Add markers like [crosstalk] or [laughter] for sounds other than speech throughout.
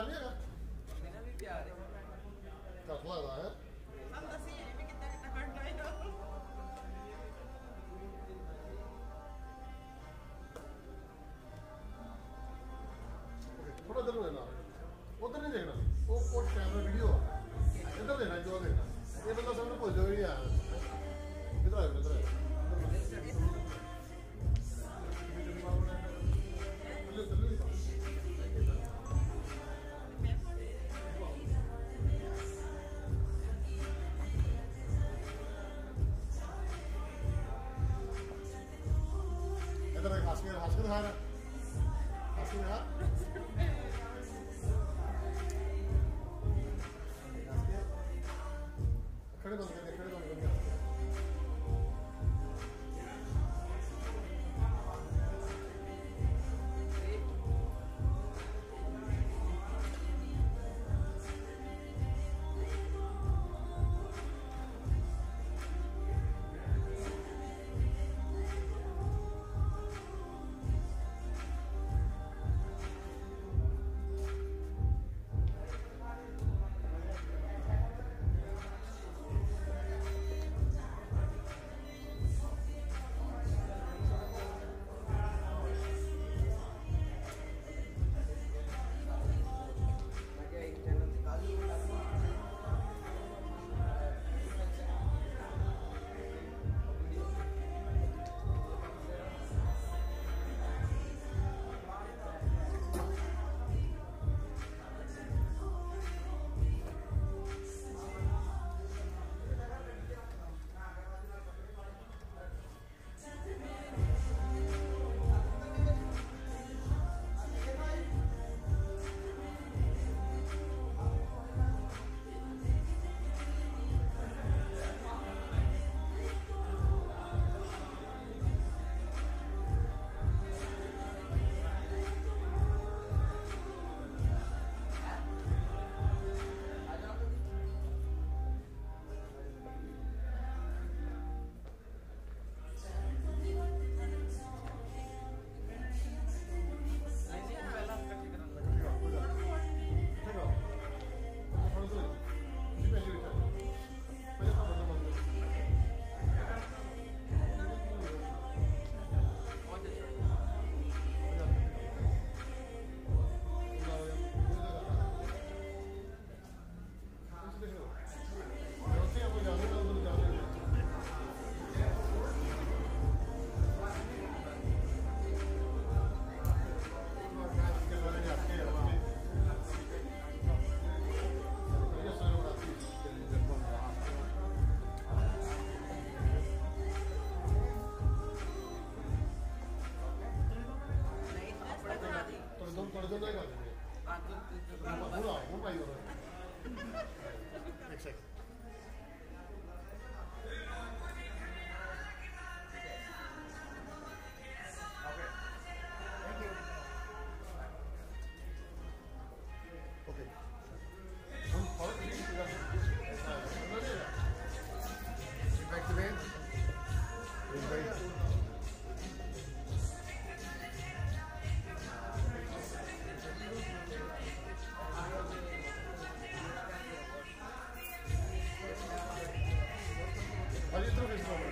ਪਿਆਰ ਨਹੀਂ ਹੈਗਾ ਮੇਰਾ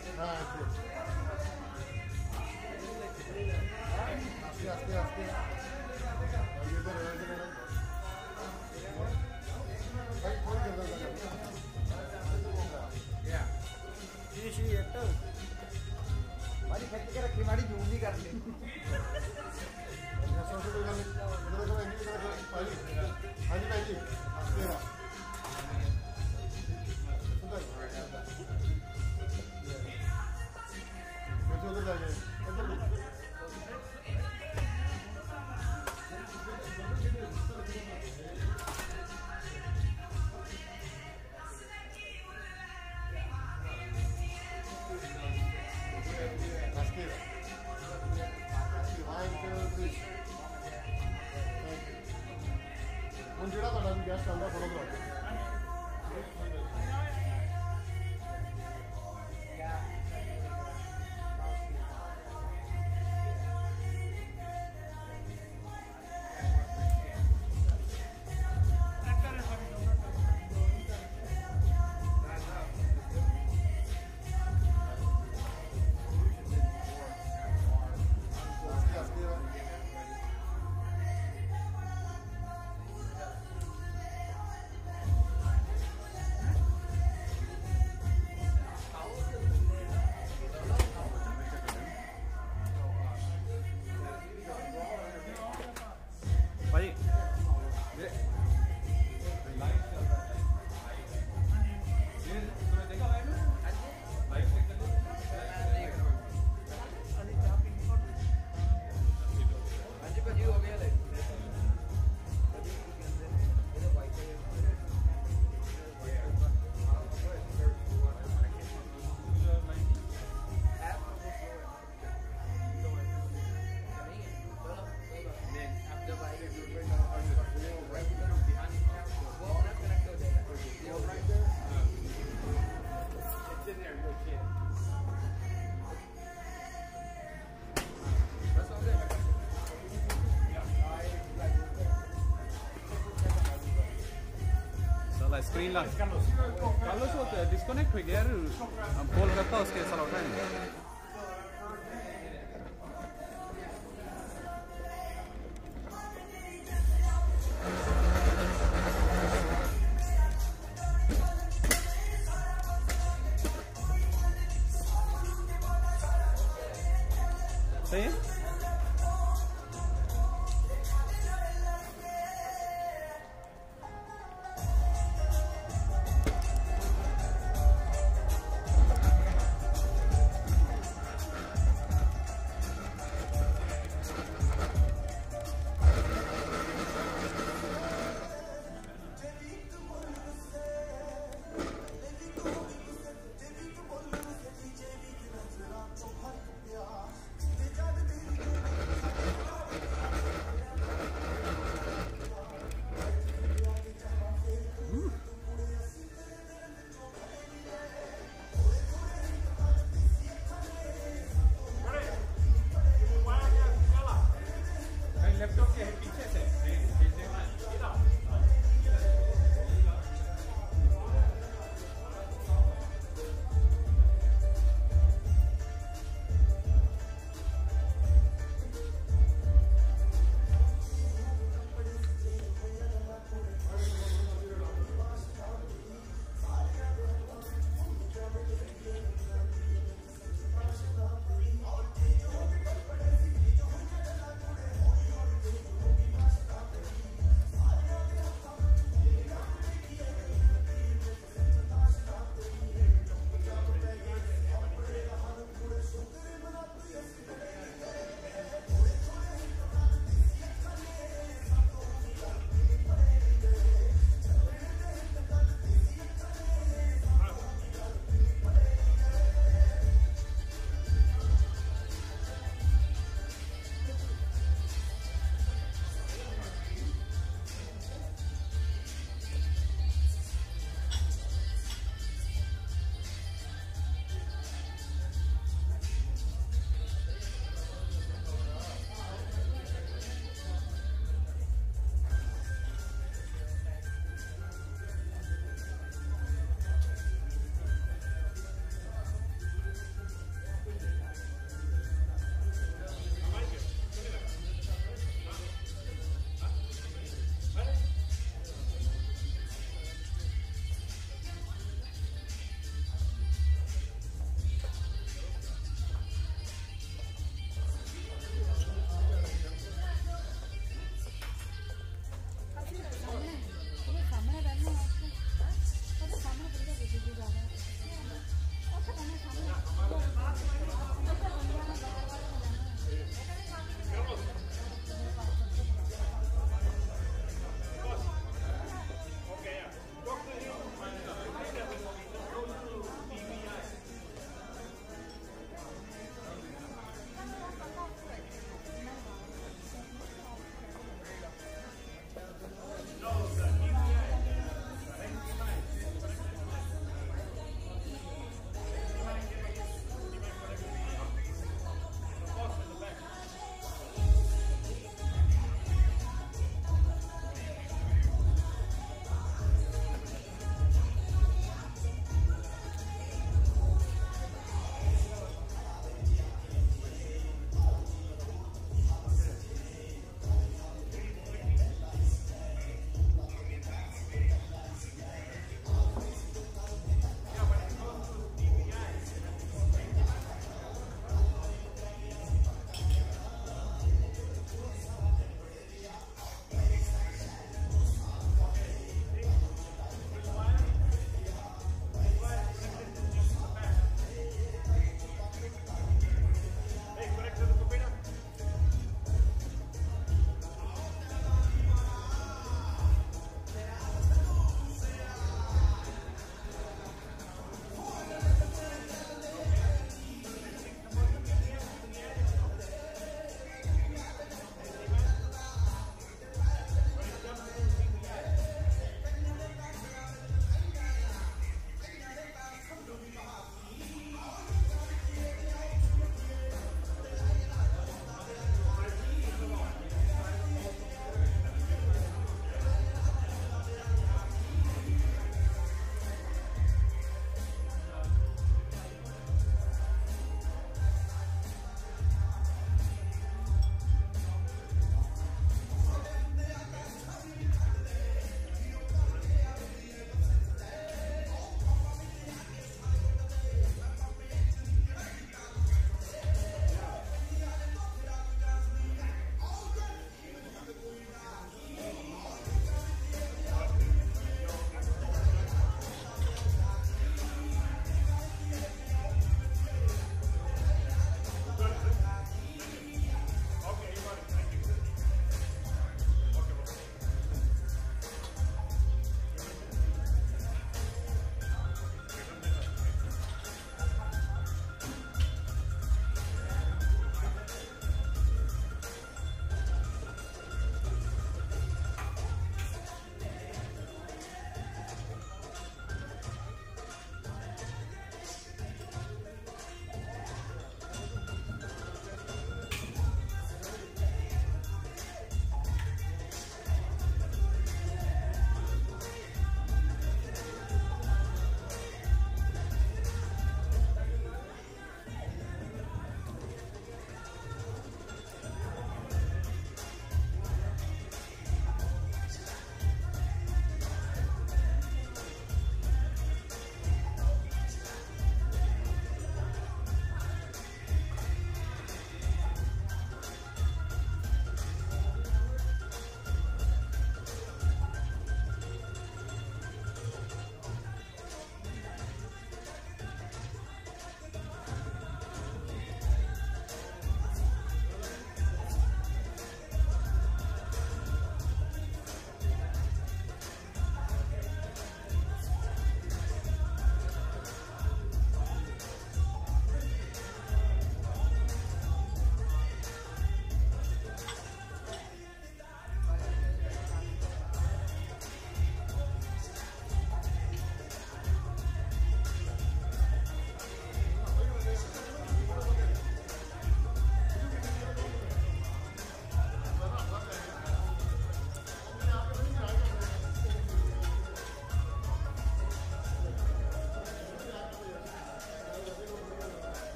so time for screen La Carlos वो डिस्कनेक्ट हो गया यार अब कॉल करता उसके साला उठाएंगे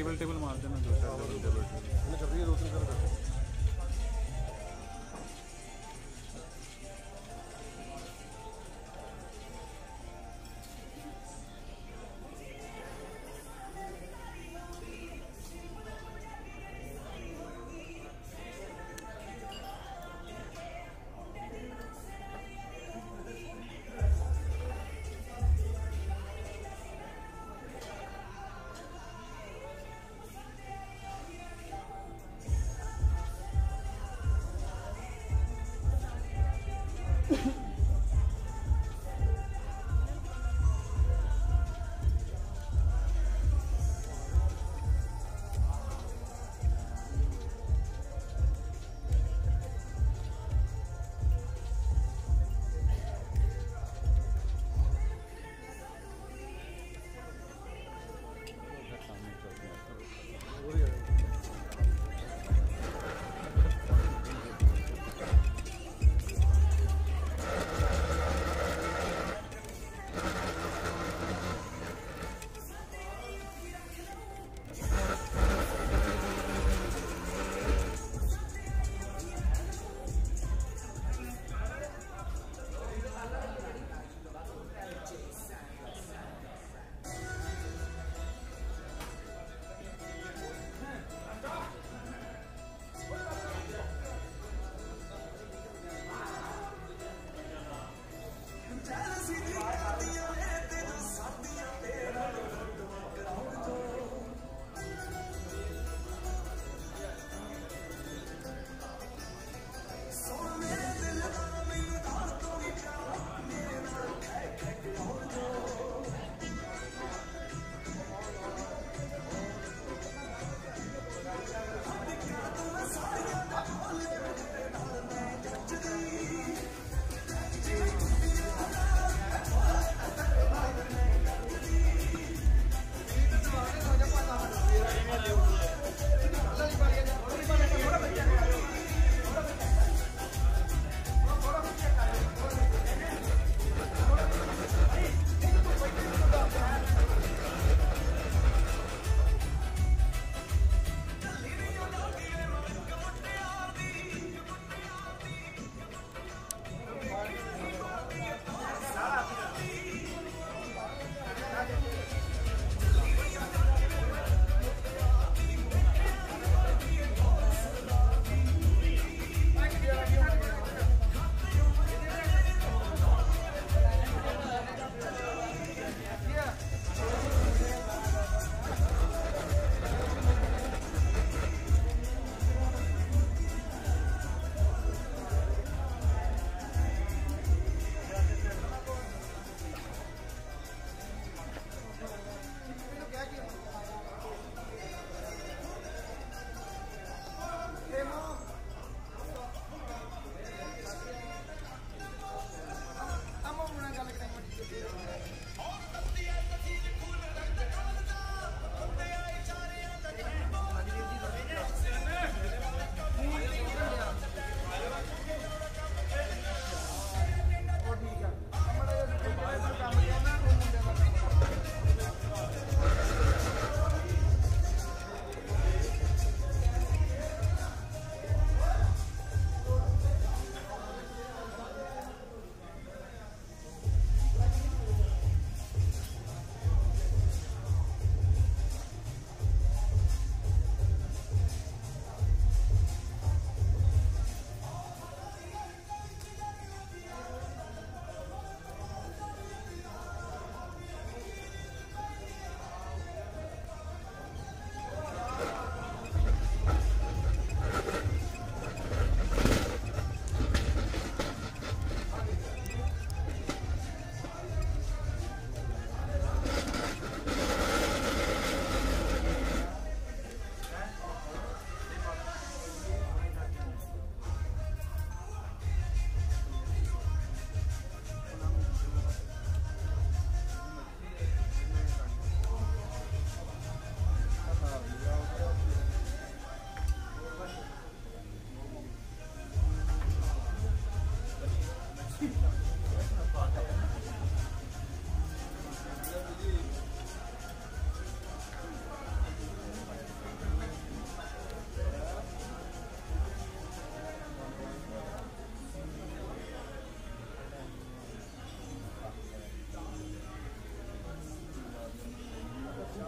ਟੇਬਲ ਟੇਬਲ ਮਾਰ ਦੇਣਾ ਦੋ ਚਾਰ double double।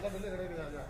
ಅಲ್ಲ ಬೆಲ್ಲ ಕಡೆ ಇದೆ ಅಲ್ಲ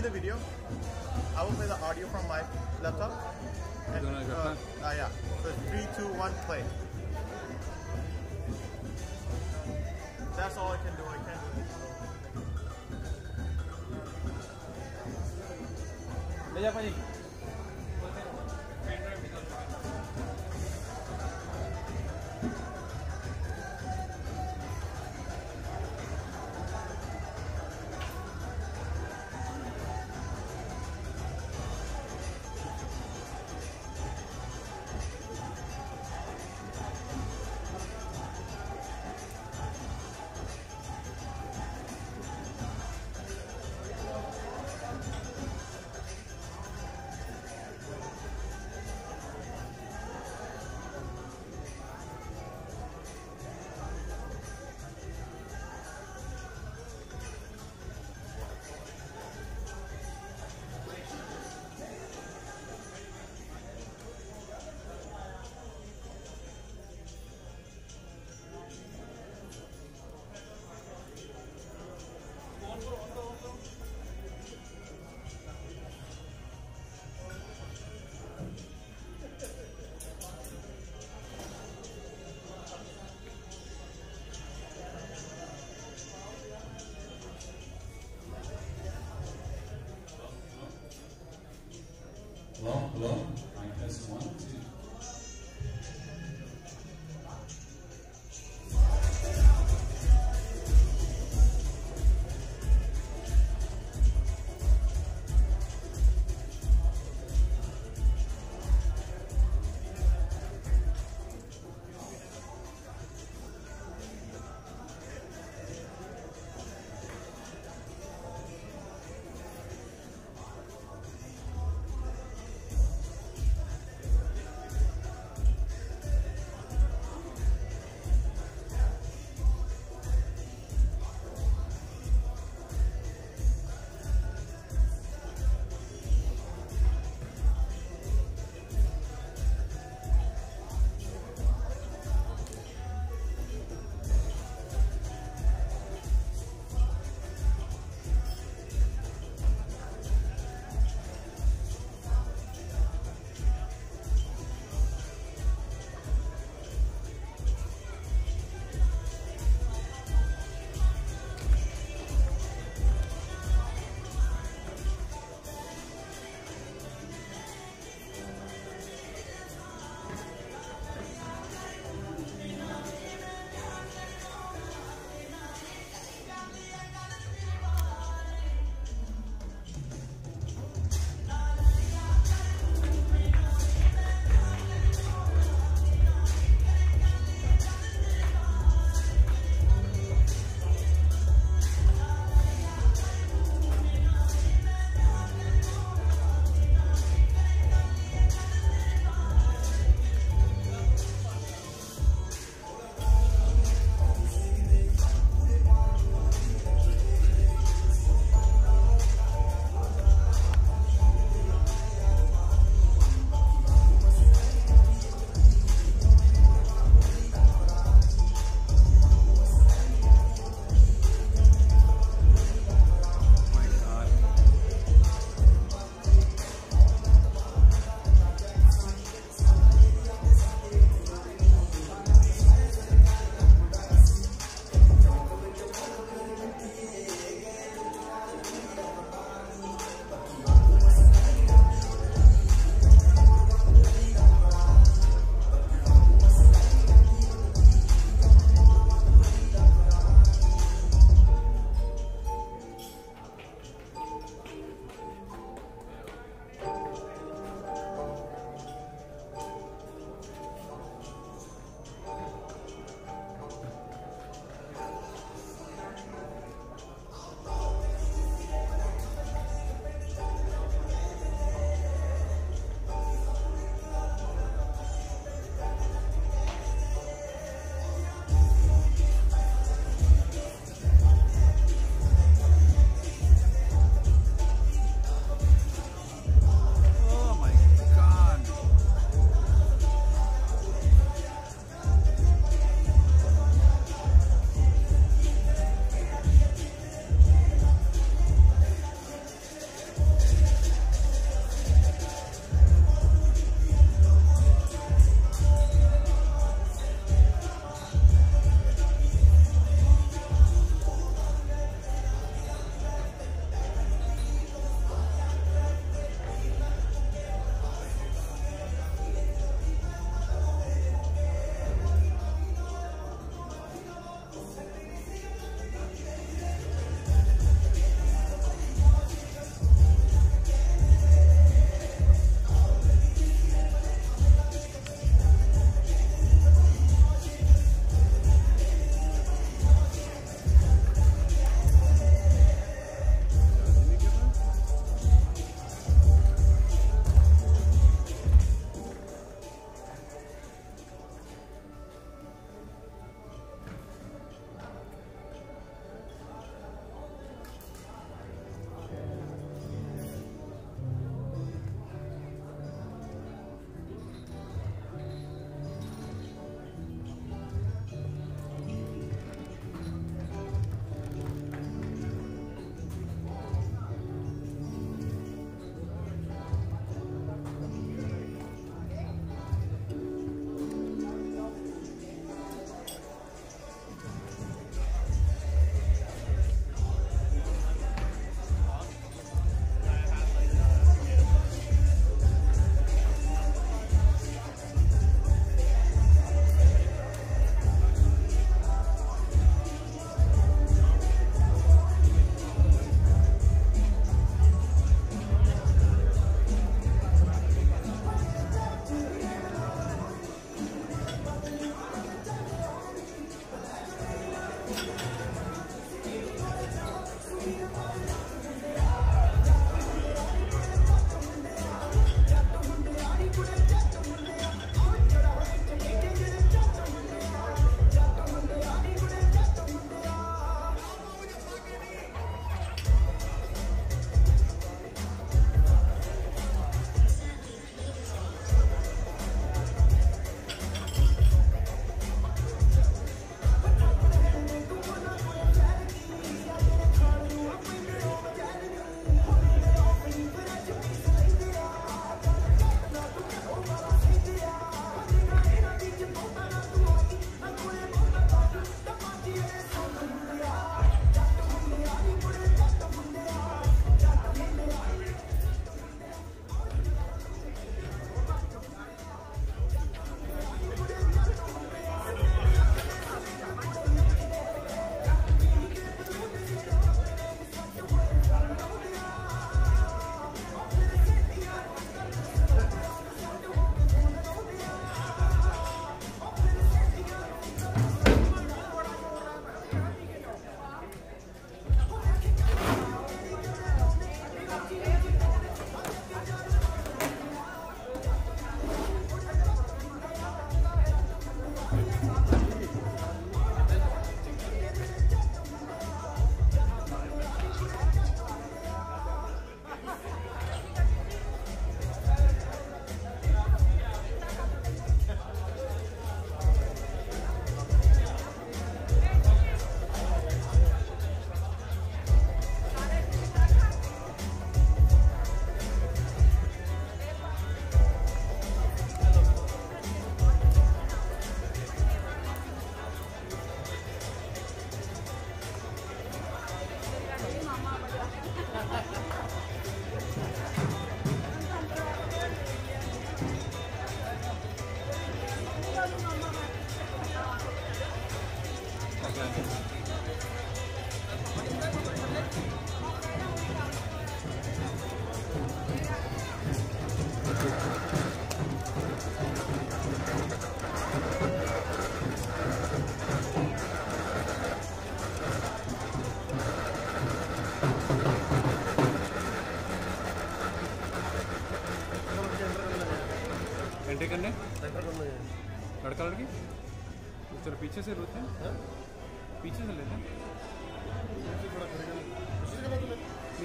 me the video. I will play the audio from my laptop. And, uh, uh, yeah. So three, two, one, play. That's all I can do. I can't do anything. जा Hello, hello.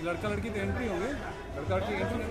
लड़का लड़की तो entry होंगे लड़का लड़की entry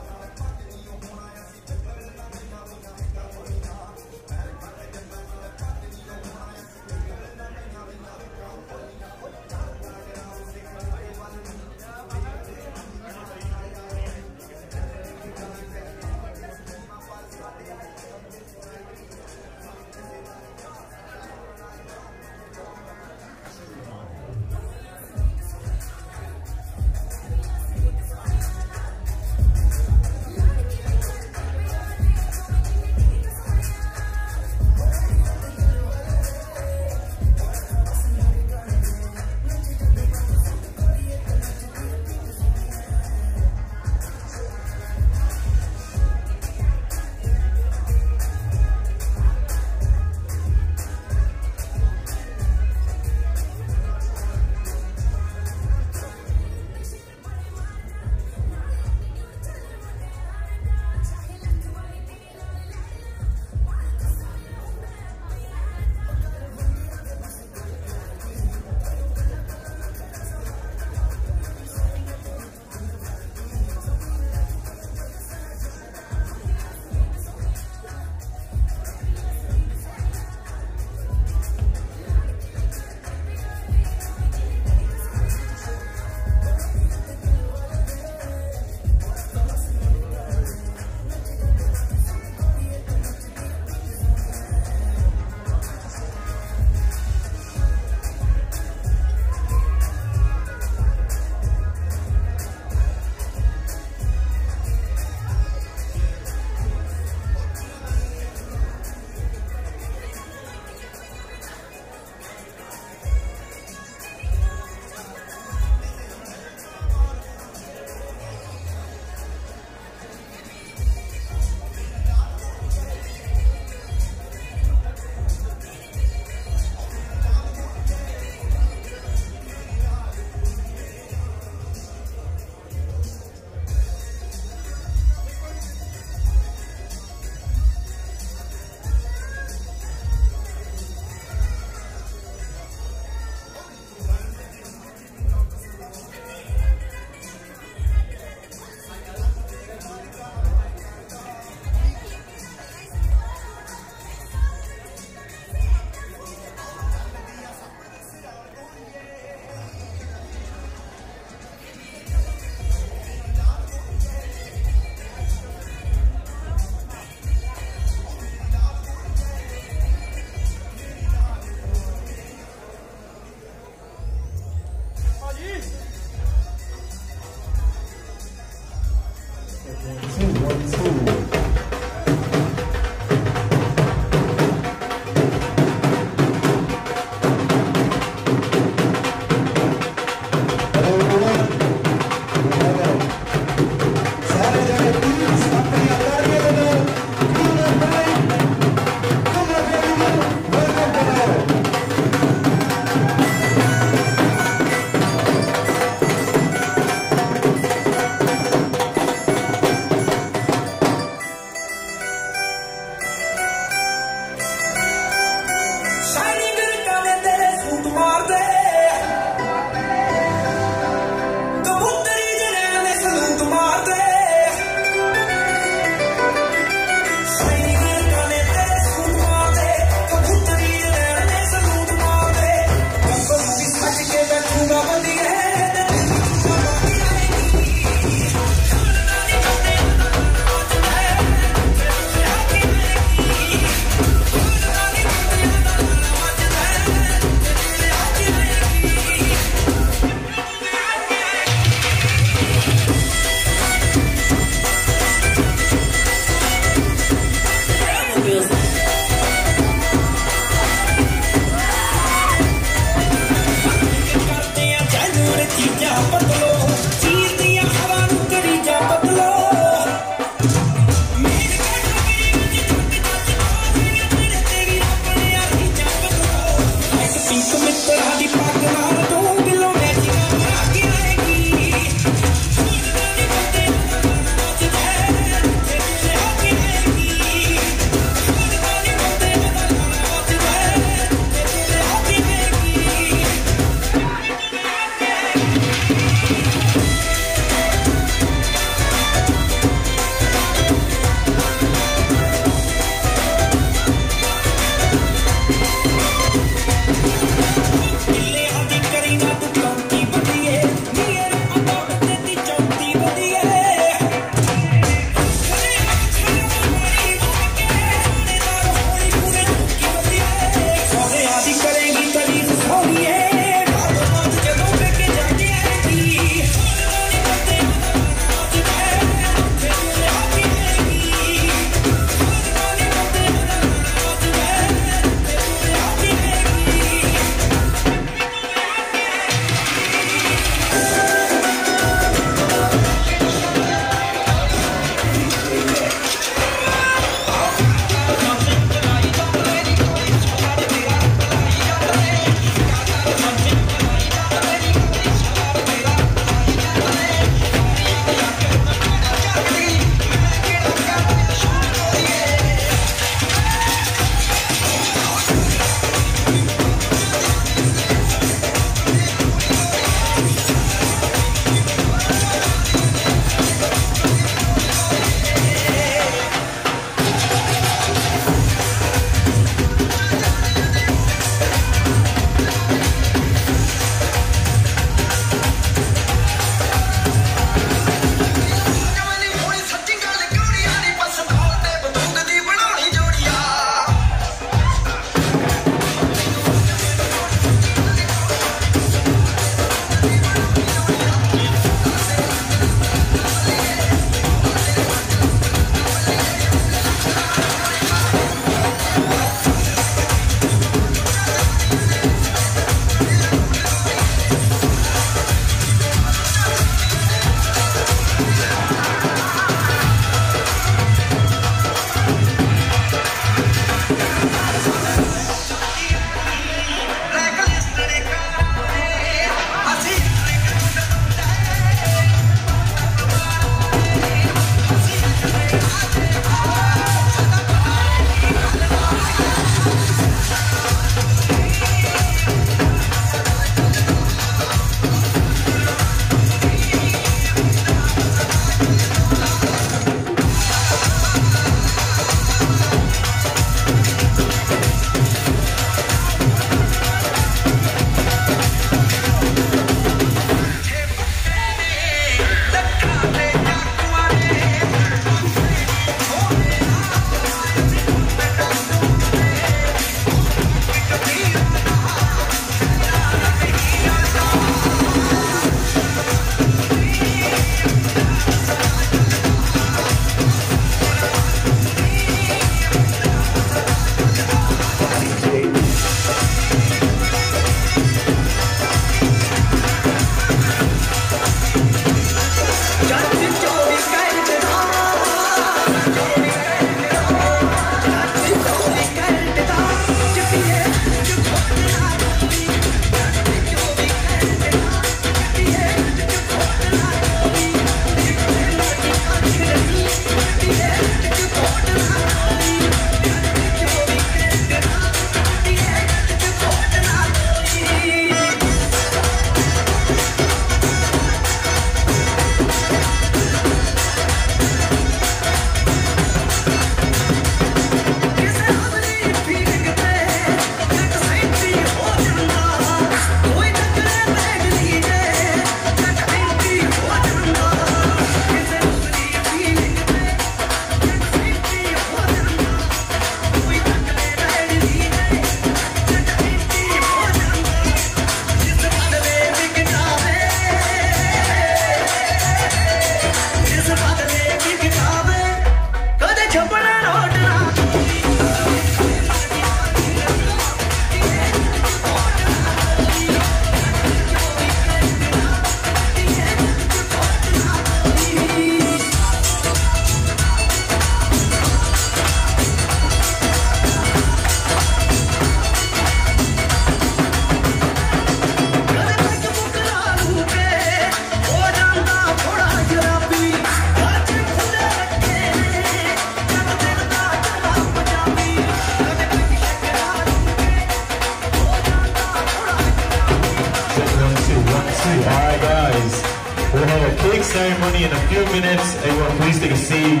minutes. Everyone, please take a seat.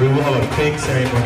We will have a cake ceremony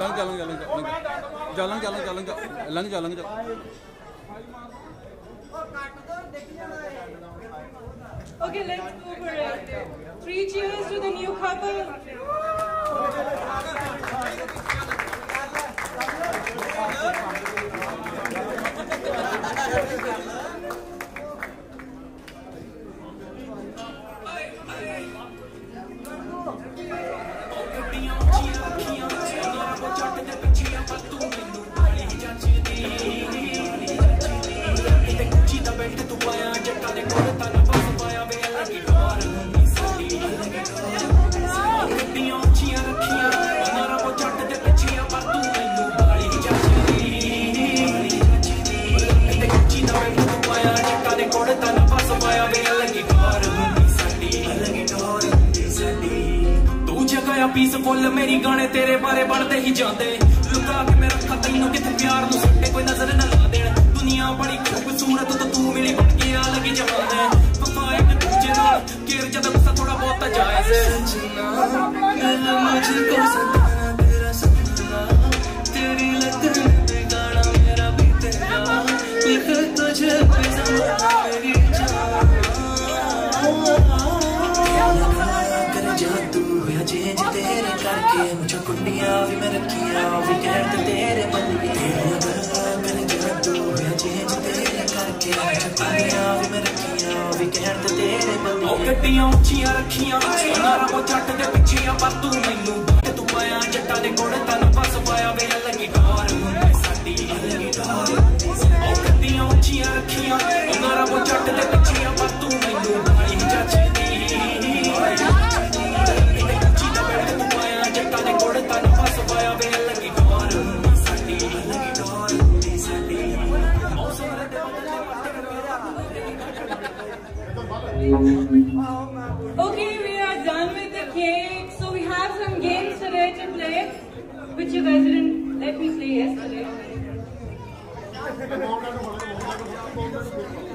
ਲੰਘ ਜਾ ਲੰਘ ਜਾ ਲੰਘ ਜਾ ਲੰਘ ਜਾ ਲੰਘ ਜਾ ਲੰਘ ਜਾ ਲੰਘ ਜਾ ਲੰਘ ਜਾ Okay, let's go for it. Three cheers to the new couple. ਤੂੰ [laughs] ਫੁੱਲ ਮੇਰੀ ਗਾਣੇ ਤੇਰੇ ਬਾਰੇ ਬਣਦੇ ਹੀ ਜਾਂਦੇ ਲੁਕਾ ਕੇ ਮੈਂ ਰੱਖਾ ਤੈਨੂੰ ਕਿਤੇ ਪਿਆਰ ਨੂੰ ਸੁੱਟੇ ਕੋਈ ਨਜ਼ਰ ਨਾ ਲਾ ਦੇਣ ਦੁਨੀਆ ਬੜੀ ਖੂਬਸੂਰਤ ਤੇ ਤੂੰ ਮਿਲੀ ਬਣ ਕੇ ਆ ਲੱਗੀ ਜਵਾਨ ਹੈ ਵਫਾ ਇੱਕ ਦੂਜੇ ਨਾਲ ਕਿਰ ਜਦ ਗੁੱਸਾ ਥੋੜਾ ਬਹੁਤ ਜਾਇਜ਼ ਹੈ ਸੱਜਣਾ ਗੱਲ ਮੁਝਕੋ ਸਤਾਨਾ ਤੇਰਾ ਕੁੰਡੀਆਂ ਵੀ ਮੈਂ ਰੱਖੀਆਂ ਵੀ ਕਹਿਣ ਤੇ ਤੇਰੇ ਬੰਦੇ ਕਰ ਜਾਦੂ ਹੋਇਆ ਚੇਂਜ ਤੇਰੇ ਕਰਕੇ ਕੁੰਡੀਆਂ ਵੀ ਮੈਂ ਰੱਖੀਆਂ ਵੀ ਕਹਿਣ ਤੇ ਤੇਰੇ ਬੰਦੇ ਉਹ ਗੱਡੀਆਂ ਉੱਚੀਆਂ ਰੱਖੀਆਂ ਨਾਰਾ ਉਹ ਜੱਟ ਦੇ ਪਿੱਛੇ ਆ ਪਰ ਤੂੰ ਮੈਨੂੰ ਤੇ ਤੂੰ ਪਾਇਆ ਜੱਟਾਂ ਦੇ ਕੋਲ ਤਨ ਬਸ ਪਾਇਆ ਵੇ ਲੱਗੀ ਡੋਰ। ਸਾਡੀ ਲੱਗੀ ਡੋਰ। ਉਹ ਗੱਡੀਆਂ ਉੱਚੀਆਂ ਰੱਖੀਆਂ ਨਾਰਾ ਉਹ ਜੱਟ ਦੇ ਪਿੱਛੇ ਆ പോകുന്നുണ്ട്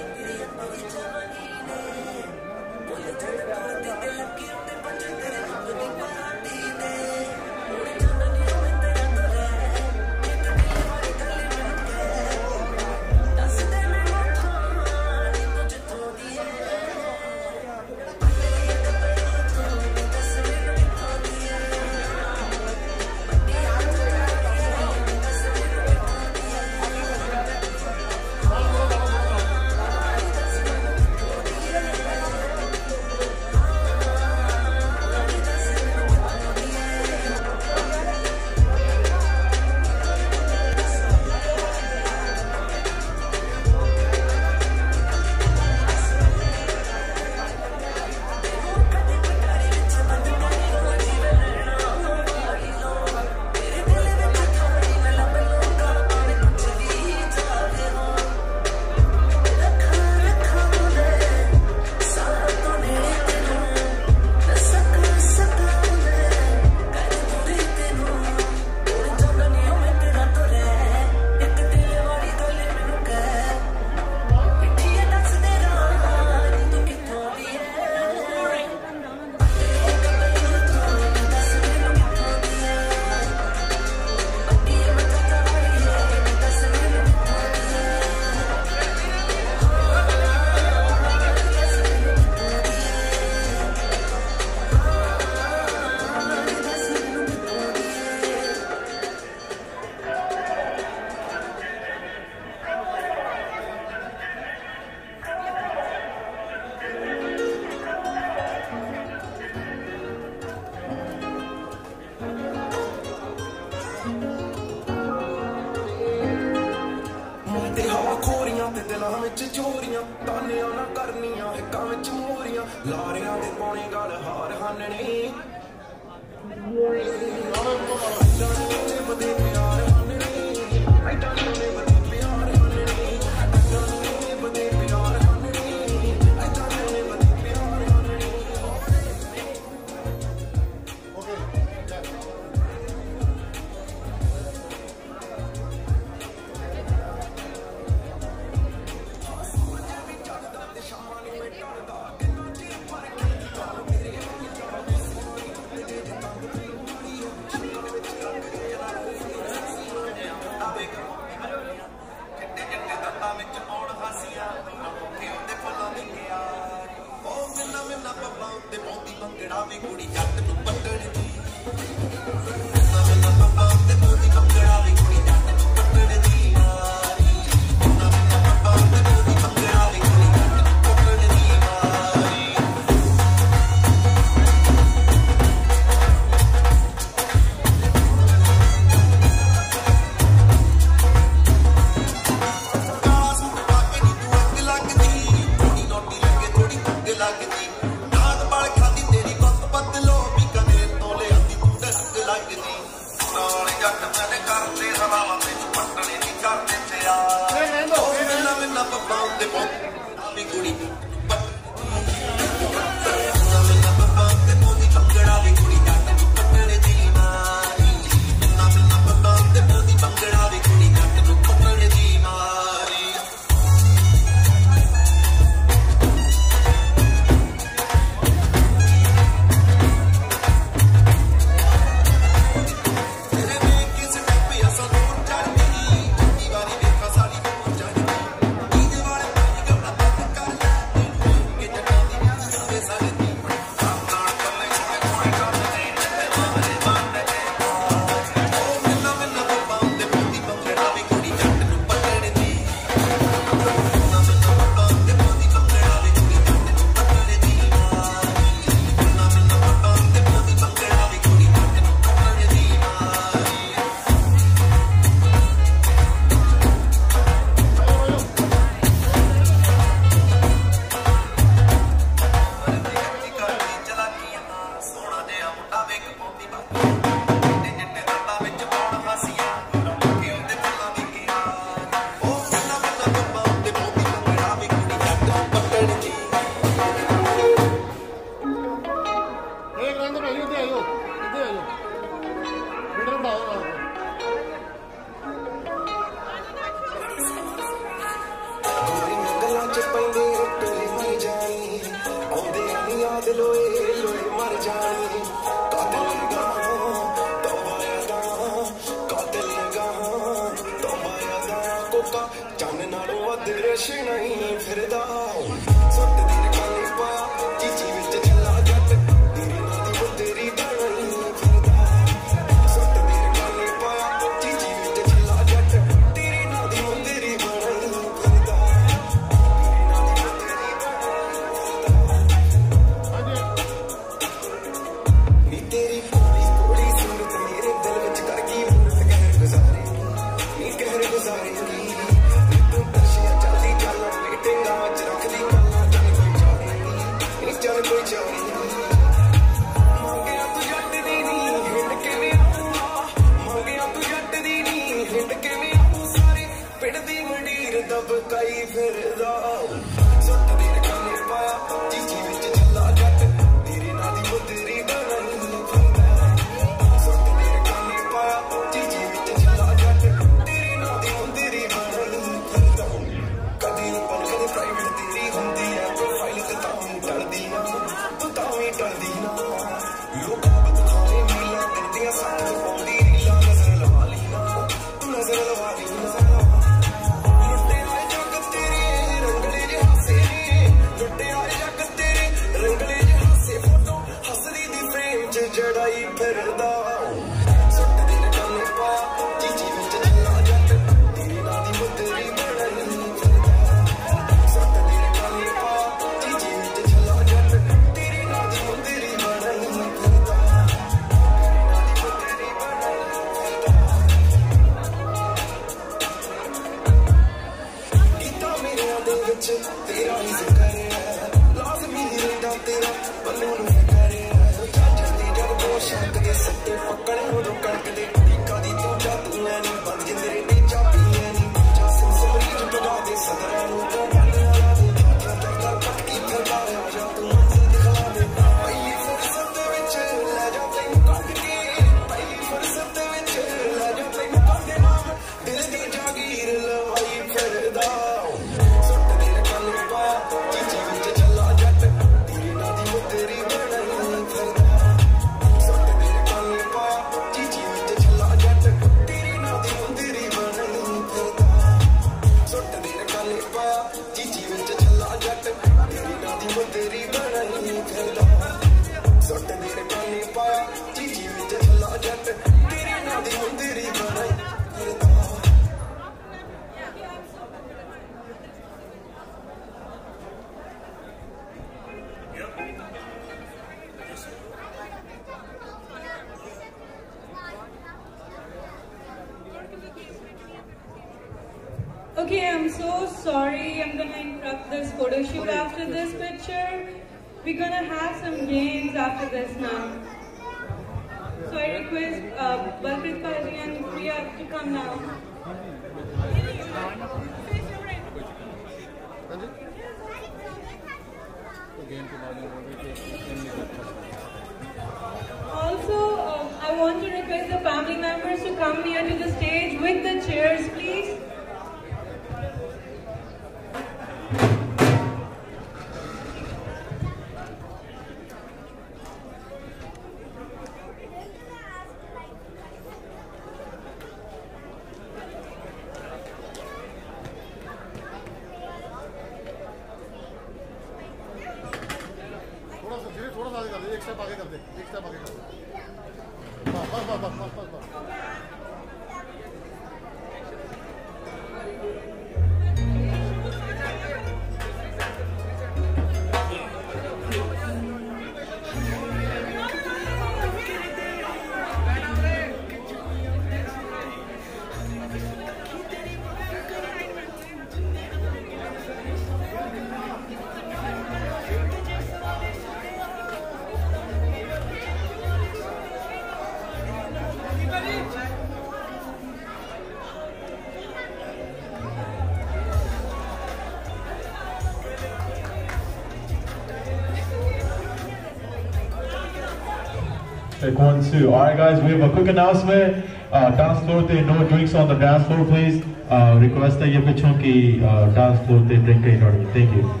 2. Alright guys, we have a quick announcement. Uh, dance floor te no drinks on the dance floor please. Uh, request hai ye pichon ki uh, dance floor te drink kahin. Thank you.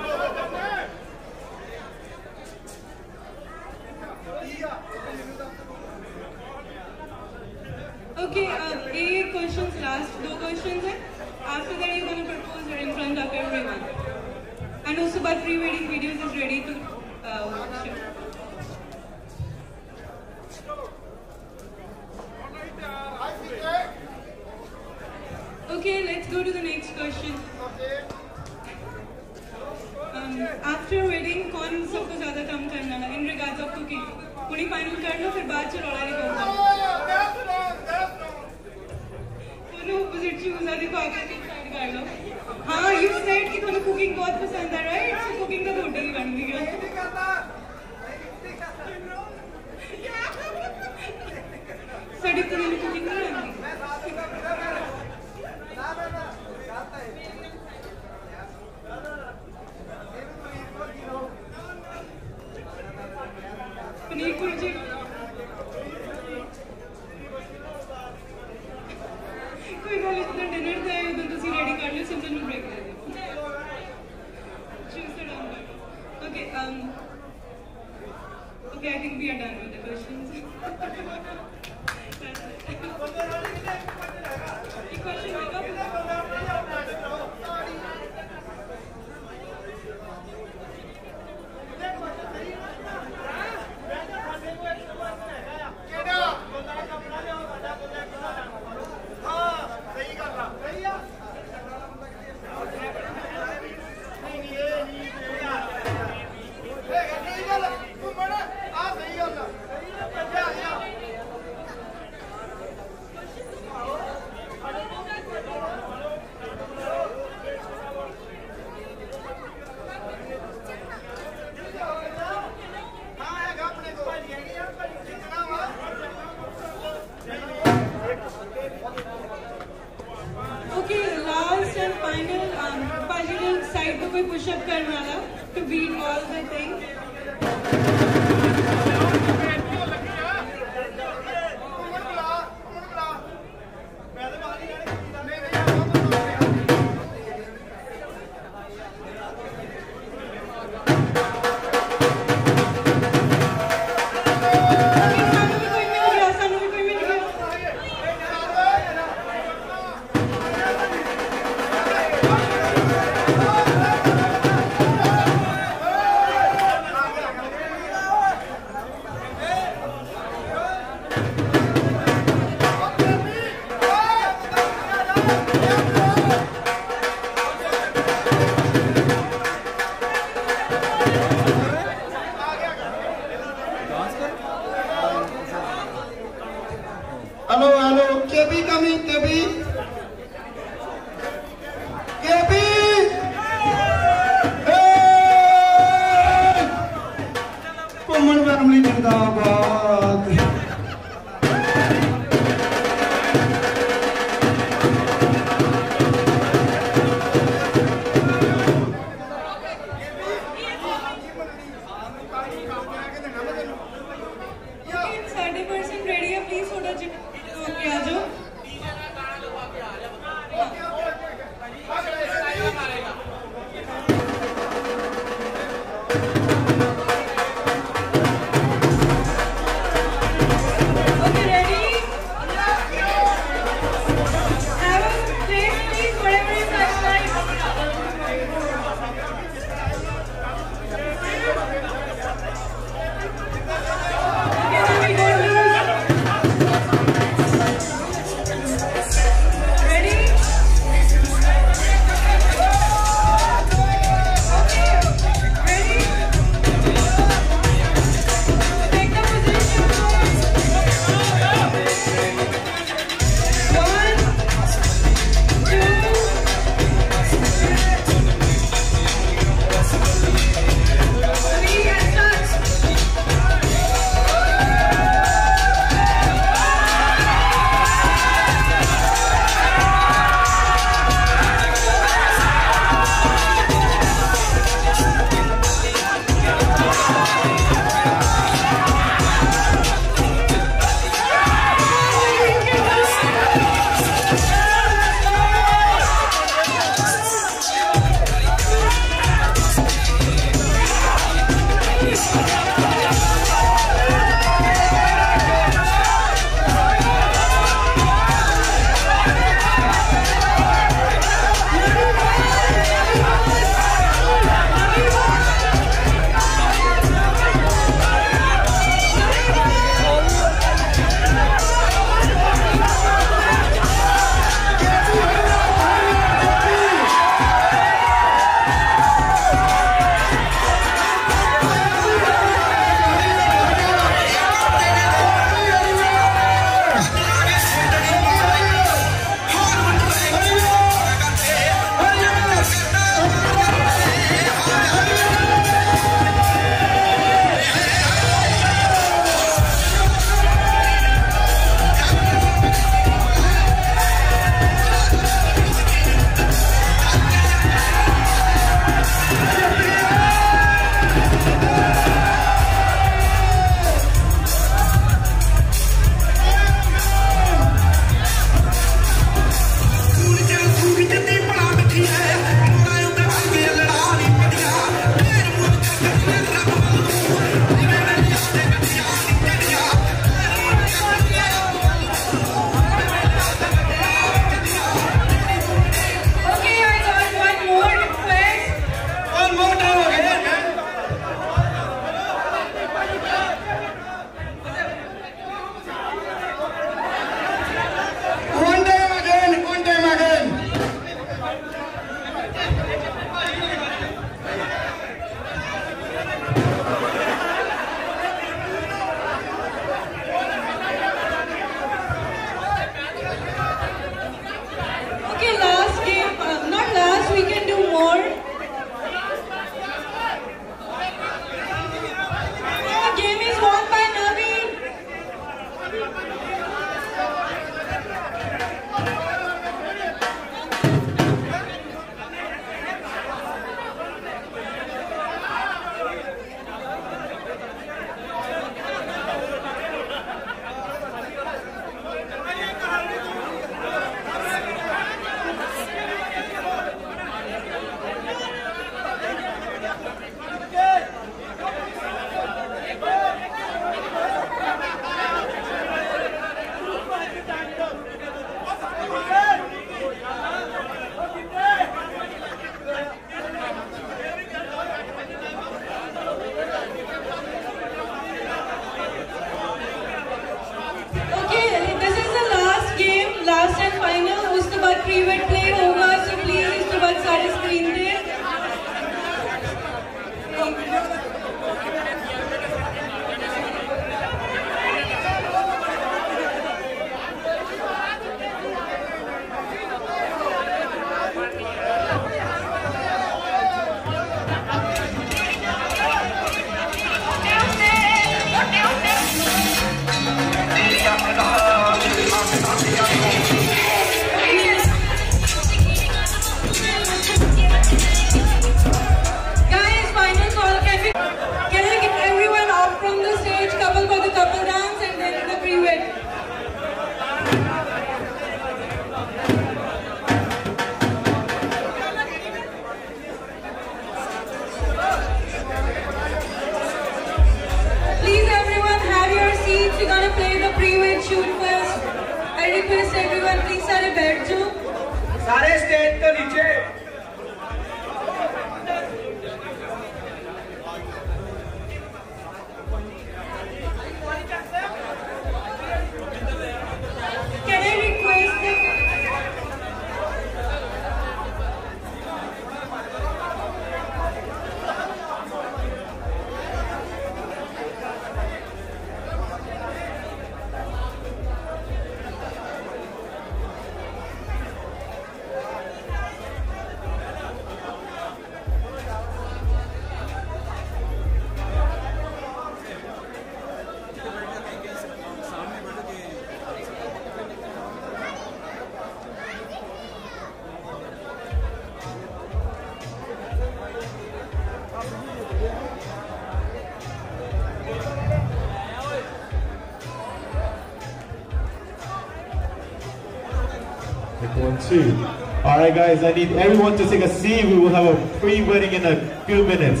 Alright guys, I need everyone to take a seat. We will have a free wedding in a few minutes.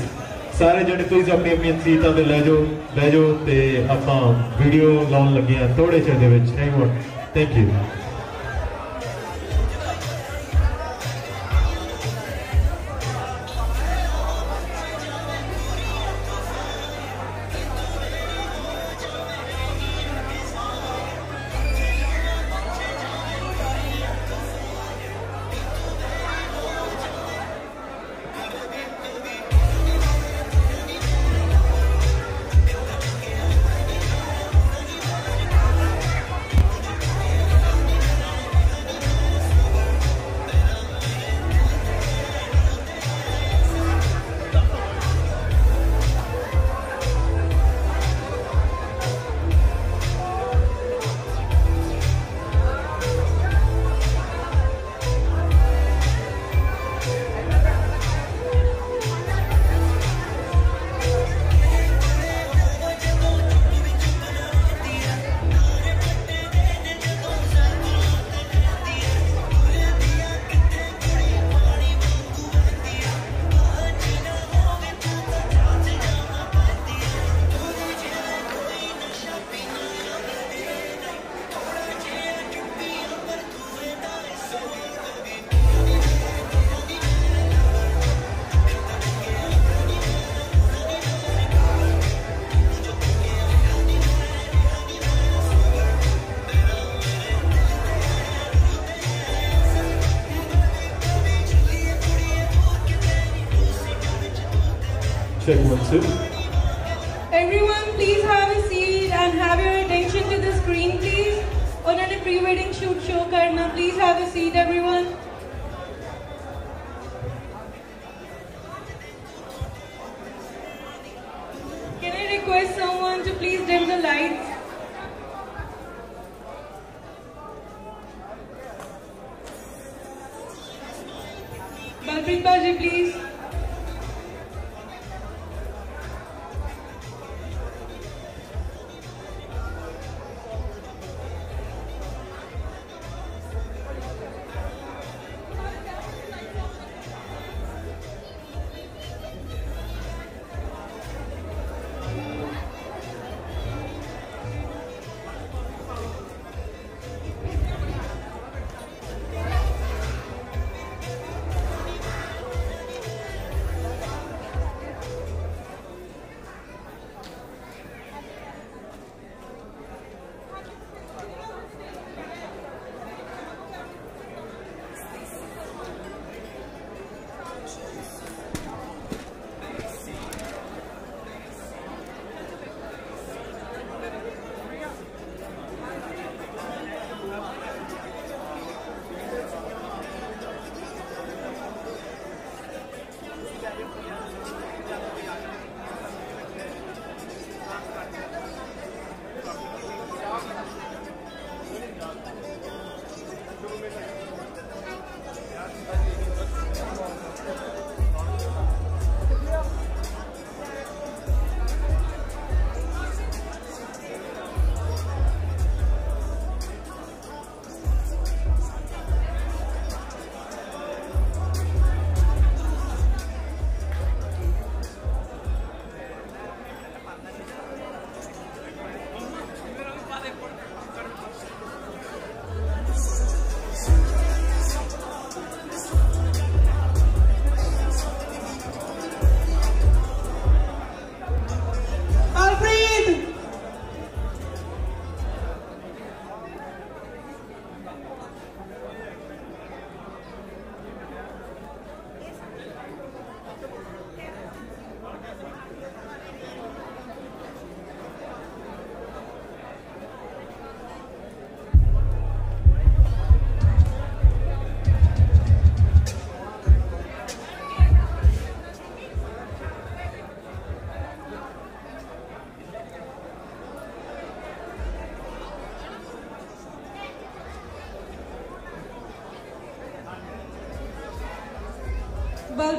ਸਾਰੇ ਜਣੇ please ਆਪਣੀ ਆਪਣੀ ਸੀਟਾਂ ਤੇ ਲੈ ਜਾਓ ਲੈ ਜਾਓ ਤੇ ਆਪਾਂ ਵੀਡੀਓ ਲਾਉਣ ਲੱਗੇ ਆ ਥੋੜੇ ਚਿਰ ਦੇ ਵਿੱਚ thank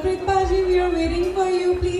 Balpreet Paji, we are waiting for you, please.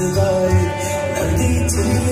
ਵਿੱਚੋਂ ਦਿਸਦਾ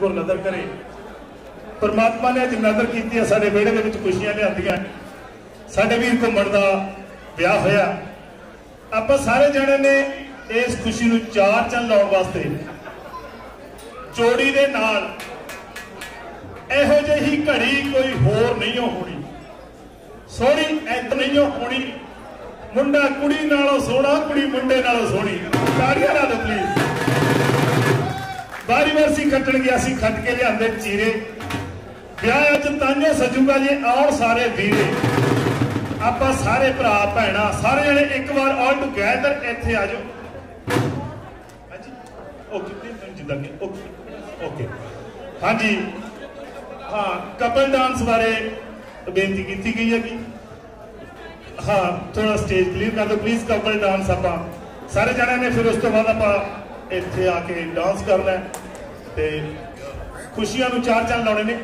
ਪਾਸ਼ਾਈਆਂ ਨਜ਼ਰ ਕਰੇ। ਪਰਮਾਤਮਾ ਨੇ ਅੱਜ ਨਜ਼ਰ ਕੀਤੀ ਹੈ, ਸਾਡੇ ਵਿਹੜੇ ਦੇ ਵਿੱਚ ਖੁਸ਼ੀਆਂ ਲਿਆਂਦੀਆਂ ਸਾਡੇ ਵੀਰ ਘੁੰਮਣ ਦਾ ਵਿਆਹ ਹੋਇਆ। ਆਪਾਂ ਸਾਰੇ ਜਣੇ ਨੇ ਇਸ ਖੁਸ਼ੀ ਨੂੰ ਚਾਰ ਚੰਨ ਲਾਉਣ ਵਾਸਤੇ ਚੋੜੀ ਦੇ ਨਾਲ ਇਹੋ ਜਿਹੀ ਘੜੀ ਕੋਈ ਹੋਰ ਨਹੀਂ ਹੋਣੀ। ਸੋਹਣੀ ਐਤ ਨਹੀਂ ਹੋਣੀ। ਮੁੰਡਾ ਕੁੜੀ ਨਾਲੋਂ ਸੋਹਣਾ, ਕੁੜੀ ਮੁੰਡੇ ਨਾਲੋਂ ਸੋਹਣੀ। ਤਾੜੀਆਂ ਨਾਲ ਪਲੀਜ਼ ਬਾਰੀ ਵਾਰ ਸੀ ਖੱਟਣ ਗਿਆ ਸੀ ਖੱਟ ਕੇ ਲਿਆਂਦੇ ਚੀਰੇ। ਵਿਆਹ ਅੱਜ ਤਾਂਜੋ ਸਜੂਗਾ ਜੀ ਆਉਣ ਸਾਰੇ ਵੀਰੇ। ਆਪਾਂ ਸਾਰੇ ਭਰਾ, ਭੈਣਾ, ਸਾਰੇ ਜਣੇ ਇੱਕ ਵਾਰ ਆਲ ਟੁਗੇਦਰ ਇੱਥੇ ਆ ਜਾਓ। ਹਾਂਜੀ? ਓਕੇ ਪਲੀਜ਼ ਜਿੱਦਾਂ ਕਿ ਓਕੇ ਓਕੇ ਹਾਂਜੀ। ਹਾਂ ਕਪਲ ਡਾਂਸ ਬਾਰੇ ਬੇਨਤੀ ਕੀਤੀ ਗਈ ਹੈ ਕਿ ਹਾਂ ਥੋੜਾ ਸਟੇਜ ਕਲੀਅਰ ਕਰ ਦਿਓ ਪਲੀਜ਼ ਕਪਲ ਡਾਂਸ ਆਪਾਂ। ਸਾਰੇ ਜਣਿਆਂ ਨੇ ਫਿਰ ਉਸ ਤੋਂ ਬਾਅਦ ਆਪਾਂ ਇੱਥੇ ਆ ਕੇ ਡਾਂਸ ਕਰਨਾ ਹੈ। ਤੇ ਖੁਸ਼ੀਆਂ ਨੂੰ ਚਾਰ ਚੰਨ ਲਾਉਣੇ ਨੇ।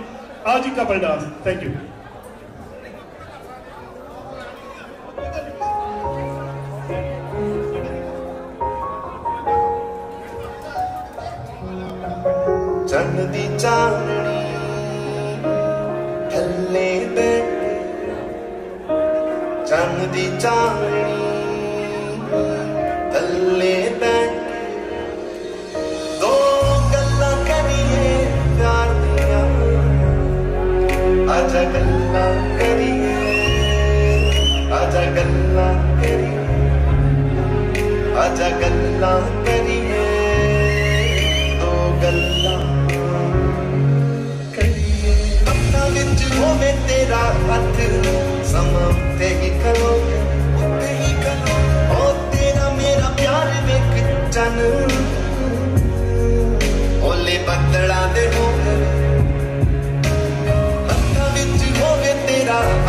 ਆਓ ਜੀ ਕਪਲ ਡਾਂਸ ਥੈਂਕ ਯੂ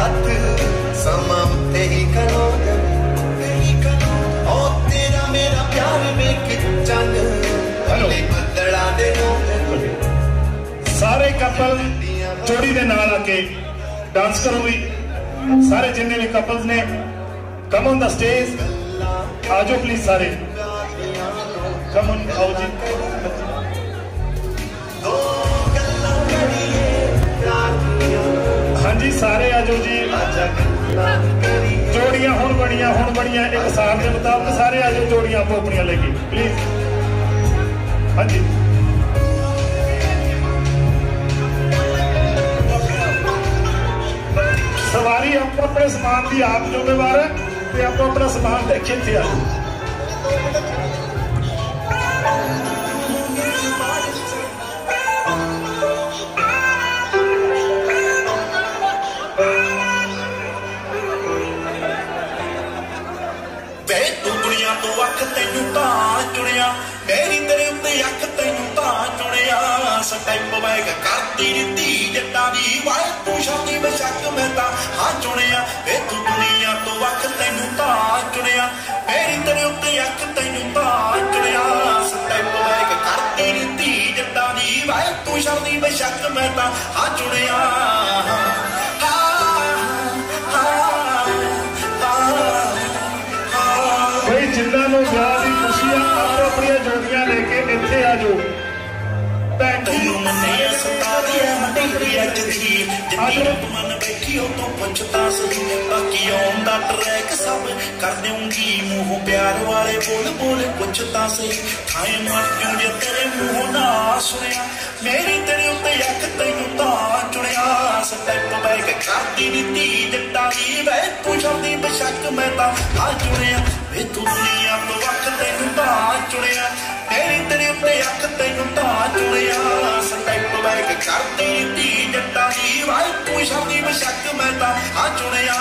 ਹੱਥ ਸਮਾਂ ਉੱਤੇ ਹੀ ਖਲੋ ਉੱਤੇ ਹੀ ਖਲੋ ਹੋ ਤੇਰਾ ਮੇਰਾ ਪਿਆਰ ਵੇਖ ਚੰਨ ਓਲੇ ਬੱਦਲਾਂ ਦੇ ਹੋ ਸਾਰੇ ਕਪਲ ਜੋੜੀ ਦੇ ਨਾਲ ਆ ਕੇ ਡਾਂਸ ਕਰੋ ਵੀ ਸਾਰੇ ਜਿੰਨੇ ਵੀ ਕਪਲਸ ਨੇ ਕਮ ਔਨ ਦਾ ਸਟੇਜ ਆਜੋ ਪਲੀਜ਼ ਸਾਰੇ ਕਮ ਔਨ ਆਓ ਜੀ ਸਾਰੇ ਆਜੋ ਜੀ ਜੋੜੀਆਂ ਹੁਣ ਬਣੀਆਂ ਹੁਣ ਬਣੀਆਂ। ਇੱਕ ਸਾਲ ਦੇ ਮੁਤਾਬਕ ਸਾਰੇ ਆਜੋ ਜੋੜੀਆਂ ਆਪੋ ਆਪਣੀਆਂ ਲੈ ਕੇ। ਪਲੀਜ਼ ਹਾਂਜੀ। ਸਵਾਰੀ ਆਪੋ ਆਪਣੇ ਸਮਾਨ ਦੀ ਆਪ ਜ਼ਿੰਮੇਵਾਰ ਹੈ ਤੇ ਆਪੋ ਆਪਣਾ ਸਮਾਨ ਲੈ ਕੇ ਇੱਥੇ ਆ ਮੇਰੀ ਤੇਰੇ ਉੱਤੇ ਅੱਖ ਤੈਨੂੰ ਤਾਂ ਚੁਣਿਆ। ਸਟੈਪ ਵੈਗ ਕਰਦੀ ਰੀਤੀ ਜੱਟਾਂ ਦੀ। ਵਾਏ ਤੂੰ ਸ਼ਾਦੀ ਬਸ਼ੱਕ ਮੈਂ ਤਾਂ ਹਾਂ ਚੁਣਿਆ। ਵੇ ਤੂੰ ਦੁਨੀਆ ਤੋਂ ਅੱਖ ਤੈਨੂੰ ਤਾਂ ਚੁਣਿਆ। ਮੇਰੀ ਤੇਰੇ ਉੱਤੇ ਅੱਖ ਤੈਨੂੰ ਤਾਂ ਚੁਣਿਆ। ਸਟੈਪ ਬੈਗ ਕਰਦੀ ਰੀਤੀ ਜੱਟਾਂ ਦੀ। ਵਾਏ ਤੂੰ ਸ਼ਾਦੀ ਬਸ਼ੱਕ ਮੈਂ ਤਾਂ ਹਾਂ ਚੁਣਿਆ। ਆ ਜੀ ਤੈਨੂੰ ਮੰਨਿਆ ਸਤਾ ਦੀ ਮੰਡੀ ਅੱਜ ਦੀ ਜਿੰਨੀ ਰੁੱਤ ਮਨ ਬੈਠੀ ਉਹ ਤੋਂ ਪੁੱਛਦਾ ਸਹੀ ਬਾਕੀ ਆਉਣ ਦਾ ਟਰੈਕ ਸਭ ਕਰ ਦੇਉਂਗੀ ਮੂੰਹ ਪਿਆਰ ਵਾਲੇ ਬੋਲ ਬੋਲ ਪੁੱਛਦਾ ਸਹੀ ਖਾਏ ਮਰ ਕਿਉਂ ਜੇ ਤੇਰੇ ਮੂੰਹ ਨਾ ਸੁਣਿਆ? ਮੇਰੀ ਤੇਰੇ ਉੱਤੇ ਅੱਖ ਤੈਨੂੰ ਤਾਂ ਚੁਣਿਆ। ਸਟੈਪ ਬੈਕ ਕਰਦੀ ਨੀਤੀ ਜੱਟਾਂ ਦੀ ਵੇ ਤੂੰ ਸ਼ਰਦੀ ਬਸ਼ੱਕ ਮੈਂ ਤਾਂ ਆ ਚੁਣਿਆ। ਵੇ ਦੁਨੀਆ ਤੋਂ ਵੱਖ ਤੈਨੂੰ ਤਾਂ ਚੁਣਿਆ ਮੇਰੀ ਤੇਰੇ ਉੱਤੇ ਅੱਖ ਤੈਨੂੰ ਤਾਂ ਚੁਣਿਆ ਸਟੈਪ ਬੈਕ ਕਰਦੀ ਨੀਤੀ ਜੱਟਾਂ ਦੀ ਵੇ ਤੂੰ ਸ਼ਰਦੀ ਬਸ਼ੱਕ ਮੈਂ ਤਾਂ ਆ ਚੁਣਿਆ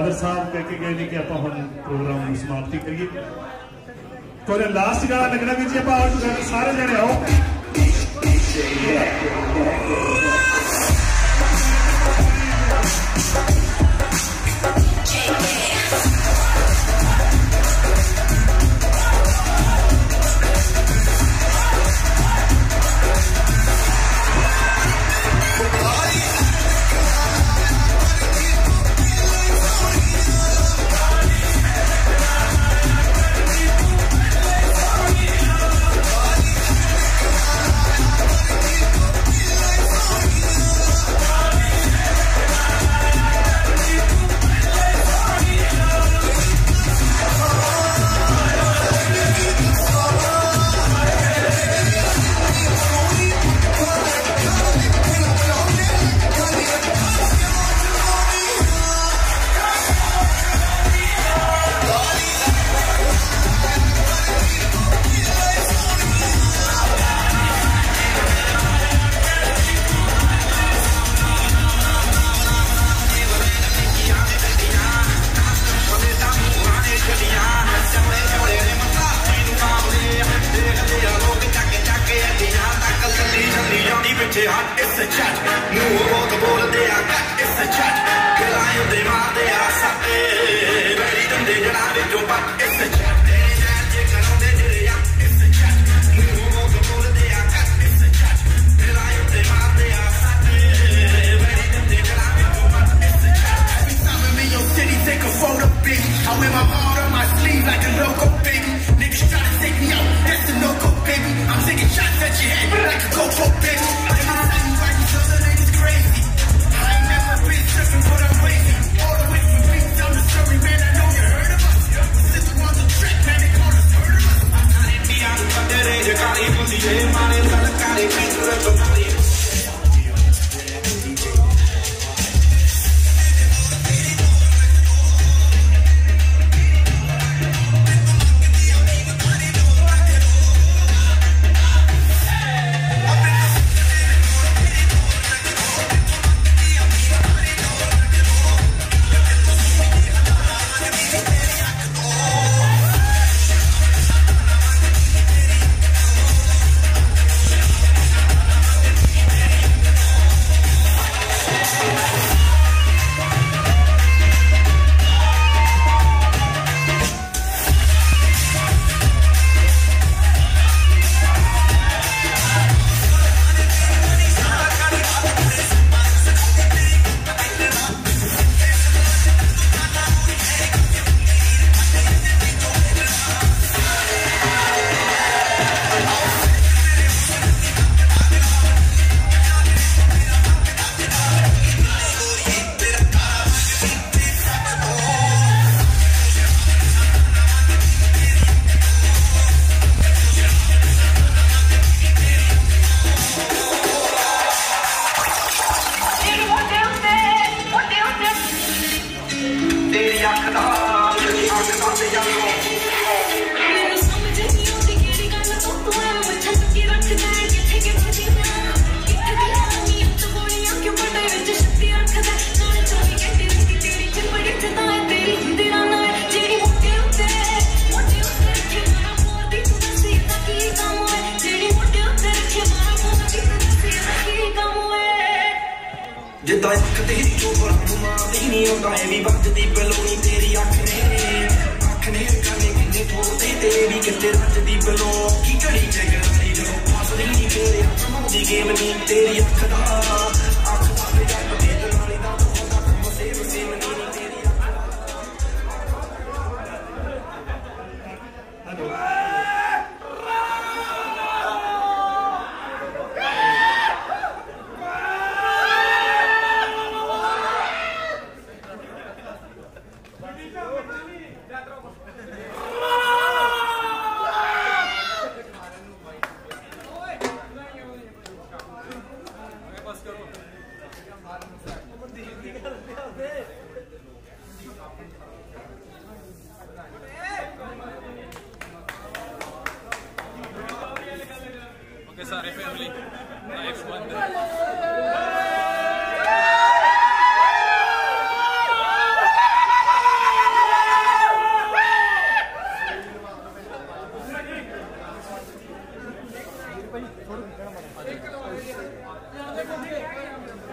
ਕਾਦਰ ਸਾਹਿਬ ਕਹਿ ਕੇ ਗਏ ਨੇ ਕਿ ਆਪਾਂ ਹੁਣ ਪ੍ਰੋਗਰਾਮ ਨੂੰ ਸਮਾਪਤੀ ਕਰੀਏ। ਕੋਈ ਲਾਸਟ ਗਾਣਾ ਲੱਗਣਾ ਵੀ ਜੀ, ਆਪਾਂ ਸਾਰੇ ਜਣੇ ਆਓ।